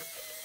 you